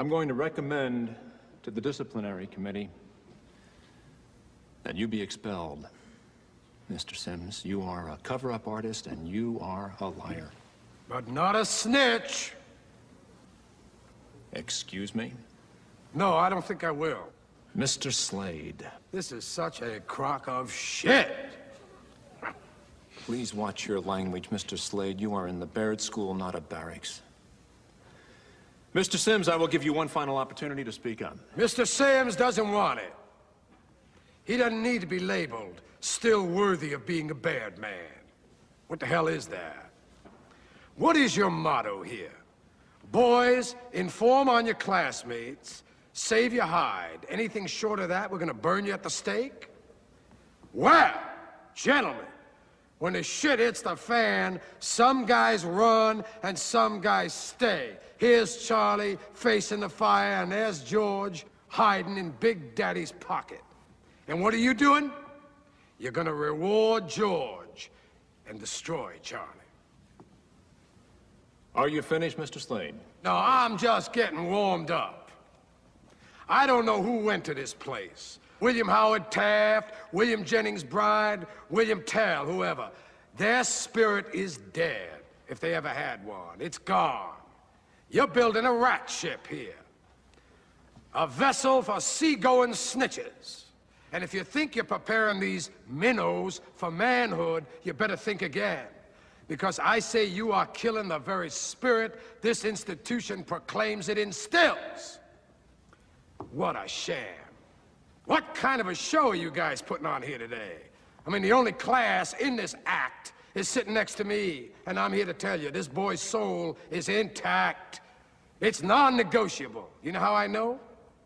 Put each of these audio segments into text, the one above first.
I'm going to recommend to the disciplinary committee that you be expelled. Mr. Simms, you are a cover-up artist and you are a liar. But not a snitch. Excuse me? No, I don't think I will. Mr. Slade, This is such a crock of shit. please watch your language, Mr. Slade. You are in the Baird School, not a barracks. Mr. Simms, I will give you one final opportunity to speak up. Mr. Simms doesn't want it. He doesn't need to be labeled still worthy of being a Baird man. What the hell is that? What is your motto here? Boys, inform on your classmates, save your hide. Anything short of that, we're gonna burn you at the stake? Well, gentlemen, when the shit hits the fan, some guys run and some guys stay. Here's Charlie facing the fire, and there's George hiding in Big Daddy's pocket. And what are you doing? You're gonna reward George and destroy Charlie. Are you finished, Mr. Slade? No, I'm just getting warmed up. I don't know who went to this place. William Howard Taft, William Jennings Bryan, William Tell, whoever. Their spirit is dead, if they ever had one. It's gone. You're building a rat ship here. A vessel for seagoing snitches. And if you think you're preparing these minnows for manhood, you better think again. Because I say you are killing the very spirit this institution proclaims it instills. What a sham. What kind of a show are you guys putting on here today? I mean, the only class in this act is sitting next to me, and I'm here to tell you, this boy's soul is intact. It's non-negotiable. You know how I know?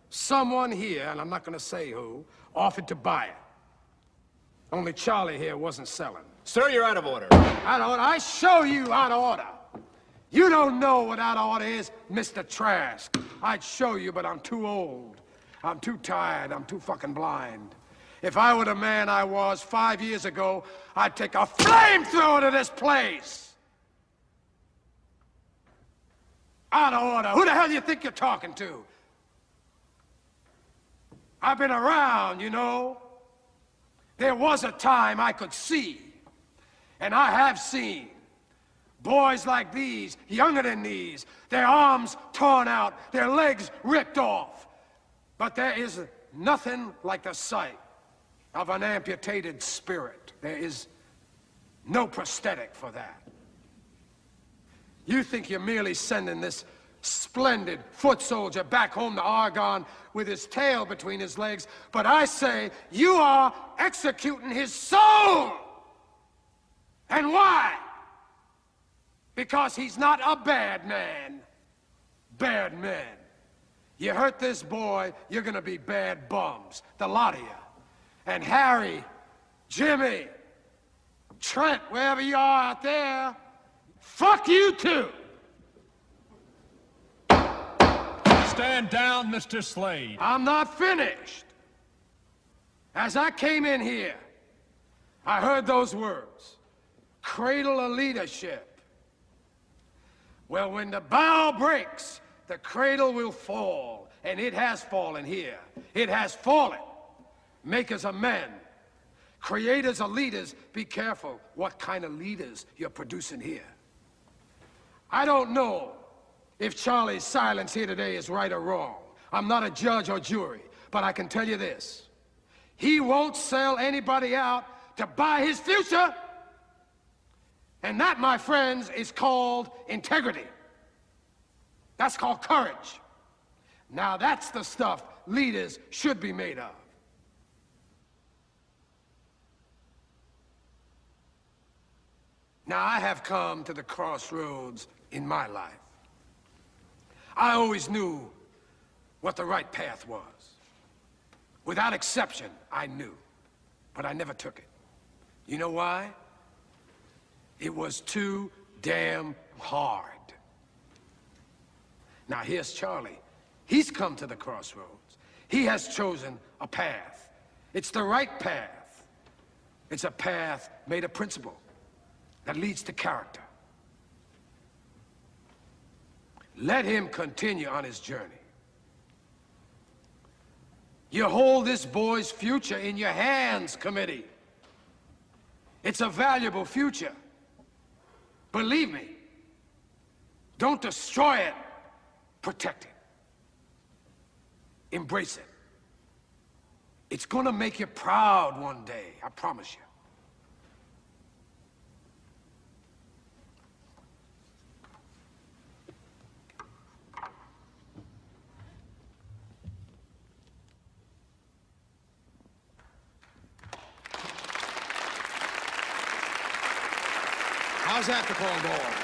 Someone here, and I'm not gonna say who, offered to buy it. Only Charlie here wasn't selling. Sir, you're out of order. Out of order? I show you out of order. You don't know what out of order is, Mr. Trask. I'd show you, but I'm too old. I'm too tired. I'm too fucking blind. If I were the man I was five years ago, I'd take a flamethrower to this place. Out of order. Who the hell do you think you're talking to? I've been around, you know. There was a time I could see, and I have seen, boys like these, younger than these, their arms torn out, their legs ripped off. But there is nothing like the sight of an amputated spirit. There is no prosthetic for that. You think you're merely sending this splendid foot soldier back home to Oregon with his tail between his legs, but I say you are executing his soul! And why? Because he's not a Baird man. Baird men. You hurt this boy, you're gonna be Baird bums. The lot of you. And Harry, Jimmy, Trent, wherever you are out there, fuck you too! Stand down, Mr. Slade. I'm not finished. As I came in here, I heard those words. Cradle of leadership. Well, when the bow breaks, the cradle will fall. And it has fallen here. It has fallen. Makers of men. Creators of leaders, be careful what kind of leaders you're producing here. I don't know if Charlie's silence here today is right or wrong. I'm not a judge or jury, but I can tell you this. He won't sell anybody out to buy his future. And that, my friends, is called integrity. That's called courage. Now that's the stuff leaders should be made of. Now I have come to the crossroads in my life. I always knew what the right path was. Without exception, I knew. But I never took it. You know why? It was too damn hard. Now here's Charlie. He's come to the crossroads. He has chosen a path. It's the right path. It's a path made of principle that leads to character. Let him continue on his journey. You hold this boy's future in your hands, committee. It's a valuable future. Believe me. Don't destroy it. Protect it. Embrace it. It's gonna make you proud one day, I promise you. How's that for ball?